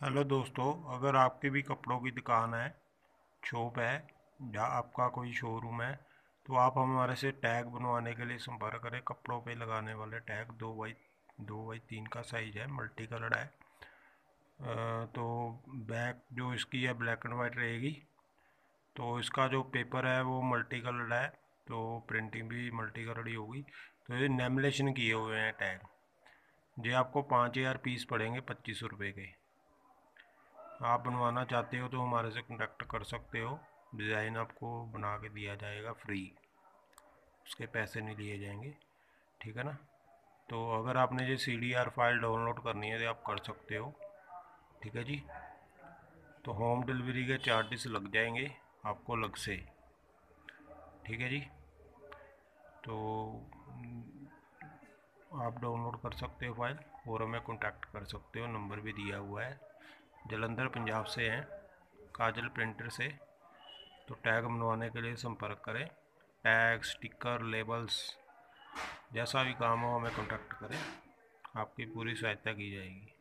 Hello दोस्तों, अगर आपकी भी कपड़ों की दुकान है, शॉप है, या आपका कोई शोरूम है तो आप हमारे से टैग बनवाने के लिए संपर्क करें। कपड़ों पे लगाने वाले टैग दो बाई दो बाई तीन का साइज़ है मल्टी कलर है तो बैक जो इसकी है ब्लैक एंड वाइट रहेगी। तो इसका जो पेपर है, वो मल्टी कलर है तो प्रिंटिंग भी मल्टी कलर ही होगी। तो ये नेमलेशन किए हुए हैं टैग। ये आपको पाँच हज़ार पीस पड़ेंगे पच्चीस रुपये के। आप बनवाना चाहते हो तो हमारे से कॉन्टेक्ट कर सकते हो। डिज़ाइन आपको बना के दिया जाएगा फ्री उसके पैसे नहीं लिए जाएँगे। ठीक है ना? तो अगर आपने ये C D R file download करनी है तो आप कर सकते हो। ठीक है जी? तो होम डिलीवरी के चार्जेस लग जाएँगे आपको लग से। ठीक है जी? तो आप डाउनलोड कर सकते हो फ़ाइल और हमें कॉन्टैक्ट कर सकते हो। नंबर भी दिया हुआ है। जलंधर पंजाब से हैं। काजल प्रिंटर से। तो टैग बनवाने के लिए संपर्क करें। टैग, स्टिकर, लेबल्स, जैसा भी काम हो हमें कॉन्टैक्ट करें। आपकी पूरी सहायता की जाएगी।